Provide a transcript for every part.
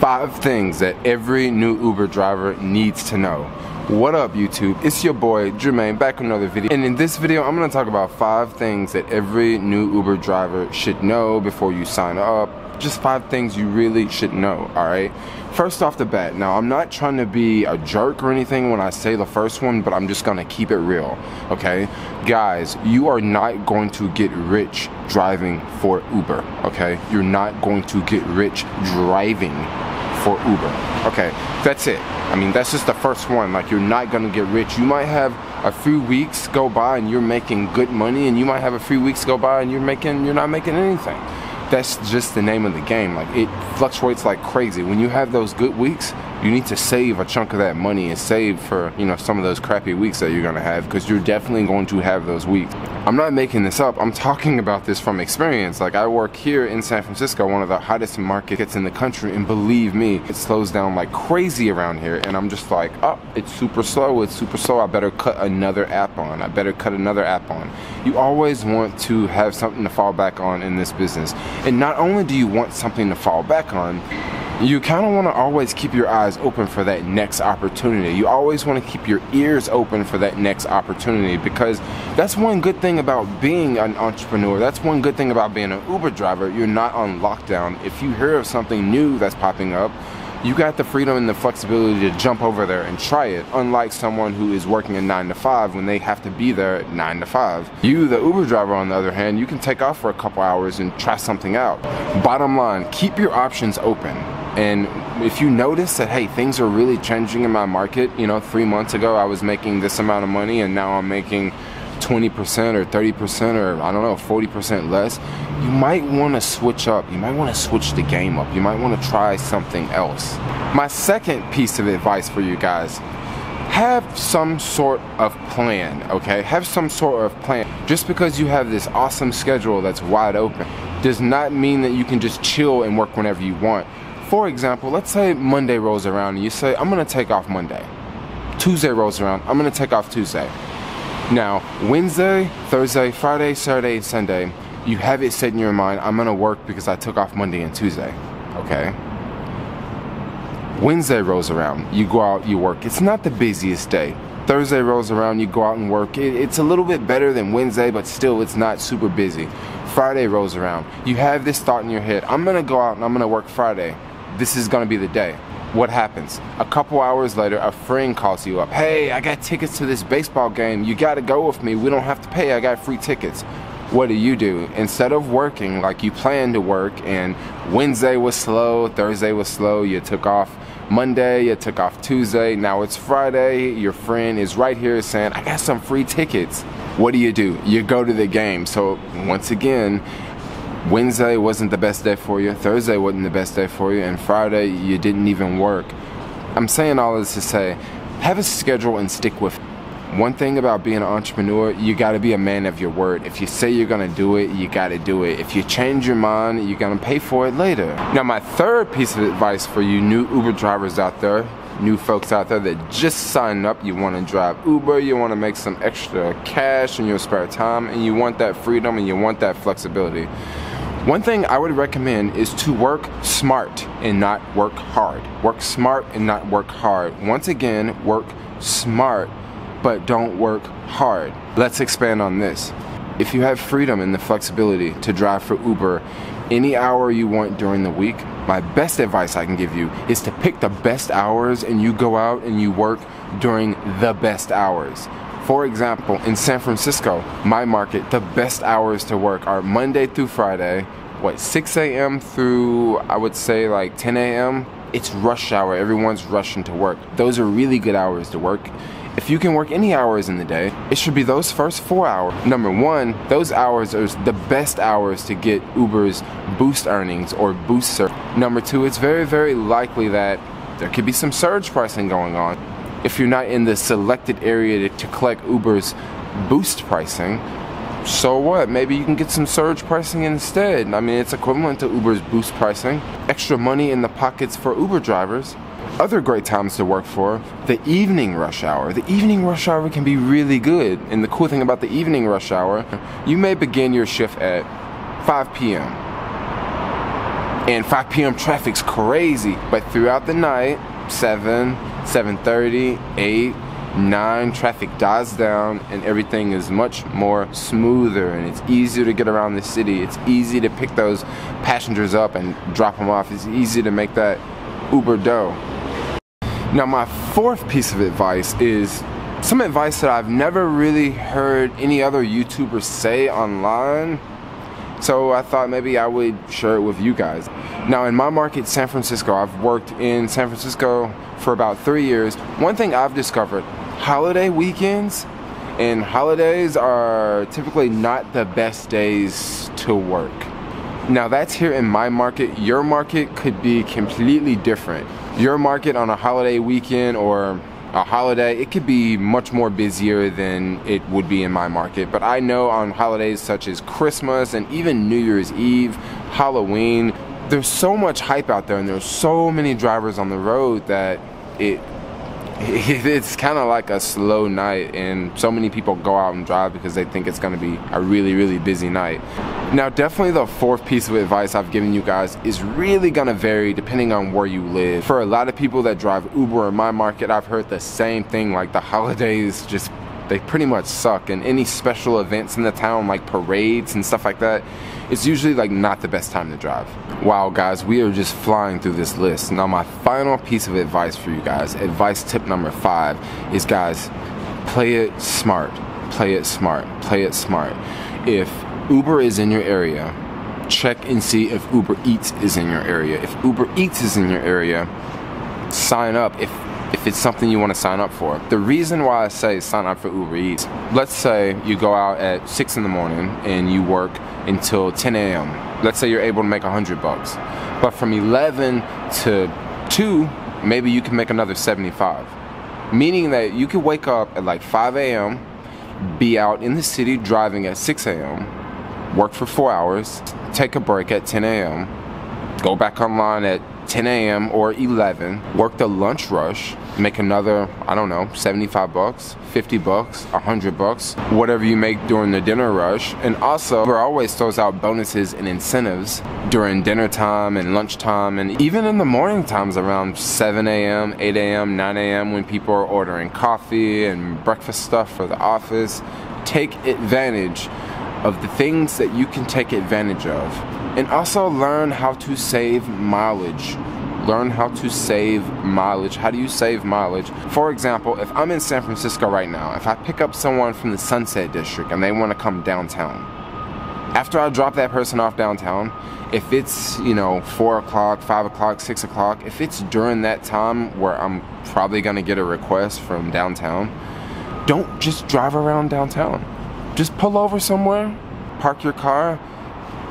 Five things that every new Uber driver needs to know. What up YouTube? It's your boy Jermaine back with another video and in this video I'm going to talk about five things that every new Uber driver should know before you sign up just five things you really should know, alright? First off the bat, now I'm not trying to be a jerk or anything when I say the first one, but I'm just gonna keep it real, okay? Guys, you are not going to get rich driving for Uber, okay? You're not going to get rich driving for Uber. Okay, that's it. I mean, that's just the first one. Like, you're not gonna get rich. You might have a few weeks go by and you're making good money, and you might have a few weeks go by and you're making, you're not making anything that's just the name of the game. Like it fluctuates like crazy. When you have those good weeks, you need to save a chunk of that money and save for you know some of those crappy weeks that you're gonna have because you're definitely going to have those weeks. I'm not making this up. I'm talking about this from experience. Like I work here in San Francisco, one of the hottest markets in the country, and believe me, it slows down like crazy around here. And I'm just like, oh, it's super slow. It's super slow. I better cut another app on. I better cut another app on. You always want to have something to fall back on in this business. And not only do you want something to fall back on, you kind of want to always keep your eyes open for that next opportunity. You always want to keep your ears open for that next opportunity because that's one good thing about being an entrepreneur. That's one good thing about being an Uber driver. You're not on lockdown. If you hear of something new that's popping up, you got the freedom and the flexibility to jump over there and try it, unlike someone who is working a 9 to 5 when they have to be there at 9 to 5. You, the Uber driver, on the other hand, you can take off for a couple hours and try something out. Bottom line, keep your options open. And if you notice that, hey, things are really changing in my market, you know, three months ago I was making this amount of money and now I'm making 20% or 30% or I don't know, 40% less, you might want to switch up. You might want to switch the game up. You might want to try something else. My second piece of advice for you guys have some sort of plan, okay? Have some sort of plan. Just because you have this awesome schedule that's wide open does not mean that you can just chill and work whenever you want. For example, let's say Monday rolls around and you say, I'm gonna take off Monday. Tuesday rolls around, I'm gonna take off Tuesday. Now, Wednesday, Thursday, Friday, Saturday, and Sunday, you have it set in your mind, I'm gonna work because I took off Monday and Tuesday. Okay? Wednesday rolls around, you go out, you work. It's not the busiest day. Thursday rolls around, you go out and work. It, it's a little bit better than Wednesday, but still it's not super busy. Friday rolls around, you have this thought in your head, I'm gonna go out and I'm gonna work Friday. This is gonna be the day what happens? A couple hours later, a friend calls you up. Hey, I got tickets to this baseball game. You got to go with me. We don't have to pay. I got free tickets. What do you do? Instead of working like you planned to work, and Wednesday was slow, Thursday was slow, you took off Monday, you took off Tuesday, now it's Friday, your friend is right here saying, I got some free tickets. What do you do? You go to the game. So, once again, Wednesday wasn't the best day for you, Thursday wasn't the best day for you, and Friday you didn't even work. I'm saying all this to say, have a schedule and stick with it. One thing about being an entrepreneur, you gotta be a man of your word. If you say you're gonna do it, you gotta do it. If you change your mind, you're gonna pay for it later. Now, my third piece of advice for you new Uber drivers out there, new folks out there that just signed up, you wanna drive Uber, you wanna make some extra cash in your spare time, and you want that freedom and you want that flexibility. One thing I would recommend is to work smart and not work hard. Work smart and not work hard. Once again, work smart, but don't work hard. Let's expand on this. If you have freedom and the flexibility to drive for Uber any hour you want during the week, my best advice I can give you is to pick the best hours and you go out and you work during the best hours. For example, in San Francisco, my market, the best hours to work are Monday through Friday, what, 6 a.m. through, I would say, like 10 a.m. It's rush hour. Everyone's rushing to work. Those are really good hours to work. If you can work any hours in the day, it should be those first four hours. Number one, those hours are the best hours to get Uber's boost earnings or boost service. Number two, it's very, very likely that there could be some surge pricing going on if you're not in the selected area to, to collect Uber's boost pricing, so what? Maybe you can get some surge pricing instead. I mean, it's equivalent to Uber's boost pricing. Extra money in the pockets for Uber drivers. Other great times to work for, the evening rush hour. The evening rush hour can be really good. And the cool thing about the evening rush hour, you may begin your shift at 5 p.m and 5 p.m. traffic's crazy. But throughout the night, 7, 7.30, 8, 9, traffic dies down and everything is much more smoother and it's easier to get around the city. It's easy to pick those passengers up and drop them off. It's easy to make that Uber dough. Now my fourth piece of advice is some advice that I've never really heard any other YouTubers say online. So I thought maybe I would share it with you guys. Now in my market, San Francisco, I've worked in San Francisco for about three years. One thing I've discovered, holiday weekends and holidays are typically not the best days to work. Now that's here in my market. Your market could be completely different. Your market on a holiday weekend or a holiday, it could be much more busier than it would be in my market. But I know on holidays such as Christmas and even New Year's Eve, Halloween, there's so much hype out there and there's so many drivers on the road that it it's kind of like a slow night and so many people go out and drive because they think it's going to be a really really busy night. Now definitely the fourth piece of advice i've given you guys is really going to vary depending on where you live. For a lot of people that drive uber in my market i've heard the same thing like the holidays just they pretty much suck and any special events in the town like parades and stuff like that it's usually like not the best time to drive. Wow guys we are just flying through this list. Now my final piece of advice for you guys advice tip number five is guys play it smart. Play it smart. Play it smart. If uber is in your area check and see if uber eats is in your area. If uber eats is in your area sign up. If if it's something you want to sign up for. The reason why I say sign up for Uber Eats, let's say you go out at 6 in the morning and you work until 10 a.m. Let's say you're able to make 100 bucks. But from 11 to 2, maybe you can make another 75. Meaning that you could wake up at like 5 a.m., be out in the city driving at 6 a.m., work for 4 hours, take a break at 10 a.m., go back online at 10 a.m. or 11, work the lunch rush, make another, I don't know, 75 bucks, 50 bucks, 100 bucks, whatever you make during the dinner rush. And also, Uber always throws out bonuses and incentives during dinner time and lunchtime and even in the morning times around 7 a.m., 8 a.m., 9 a.m. when people are ordering coffee and breakfast stuff for the office. Take advantage of the things that you can take advantage of and also learn how to save mileage. Learn how to save mileage. How do you save mileage? For example if i'm in san francisco right now if i pick up someone from the sunset district and they want to come downtown after i drop that person off downtown if it's you know four o'clock five o'clock six o'clock if it's during that time where i'm probably going to get a request from downtown don't just drive around downtown. Just pull over somewhere park your car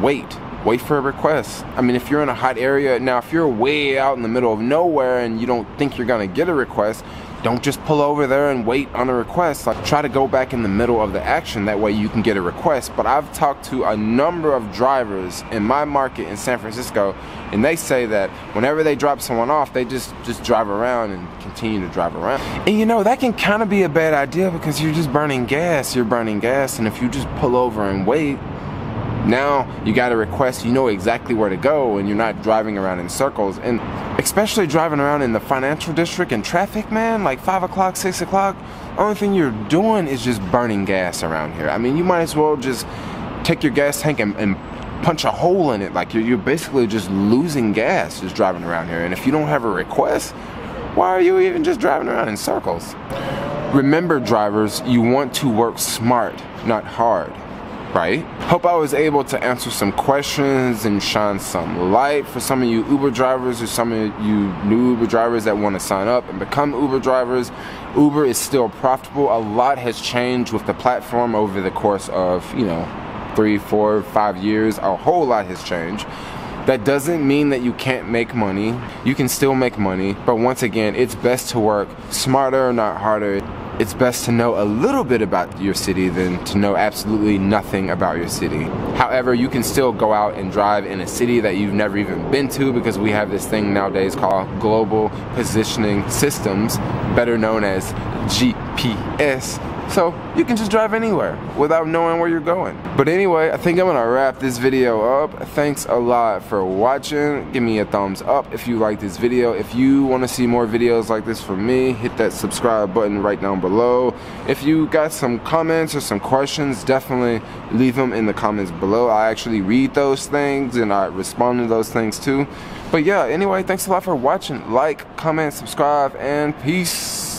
wait wait for a request. I mean, if you're in a hot area, now if you're way out in the middle of nowhere and you don't think you're gonna get a request, don't just pull over there and wait on a request. Like try to go back in the middle of the action. That way you can get a request. But I've talked to a number of drivers in my market in San Francisco, and they say that whenever they drop someone off, they just just drive around and continue to drive around. And you know that can kind of be a bad idea because you're just burning gas. You're burning gas, and if you just pull over and wait, now you got a request, you know exactly where to go and you're not driving around in circles. And especially driving around in the financial district and traffic, man, like 5 o'clock, 6 o'clock, only thing you're doing is just burning gas around here. I mean, you might as well just take your gas tank and, and punch a hole in it. Like you're, you're basically just losing gas just driving around here. And if you don't have a request, why are you even just driving around in circles? Remember, drivers, you want to work smart, not hard right? Hope I was able to answer some questions and shine some light for some of you Uber drivers or some of you new Uber drivers that want to sign up and become Uber drivers. Uber is still profitable. A lot has changed with the platform over the course of, you know, three, four, five years. A whole lot has changed. That doesn't mean that you can't make money. You can still make money, but once again, it's best to work smarter, not harder it's best to know a little bit about your city than to know absolutely nothing about your city. However, you can still go out and drive in a city that you've never even been to because we have this thing nowadays called global positioning systems, better known as GPS So you can just drive anywhere without knowing where you're going. But anyway, I think I'm gonna wrap this video up. Thanks a lot for watching. Give me a thumbs up if you like this video. If you wanna see more videos like this from me, hit that subscribe button right down below. If you got some comments or some questions, definitely leave them in the comments below. I actually read those things and I respond to those things too. But yeah, anyway, thanks a lot for watching. Like, comment, subscribe, and peace.